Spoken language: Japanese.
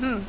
うん。